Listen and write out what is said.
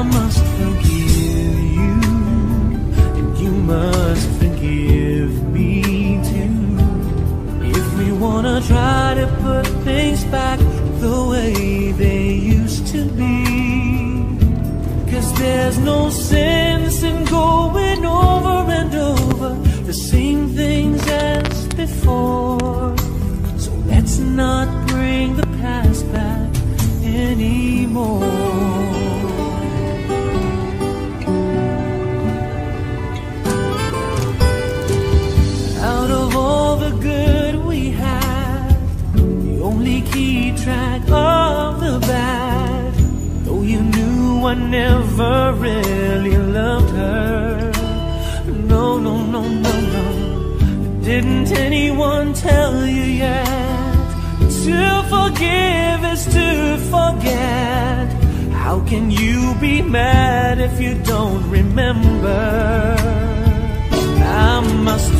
I must forgive you, and you must forgive me too. If we wanna try to put things back the way they used to be. Cause there's no sense in going over and over the same things as before. So let's not bring the past back anymore. I never really loved her. No, no, no, no, no. Didn't anyone tell you yet? To forgive is to forget. How can you be mad if you don't remember? I must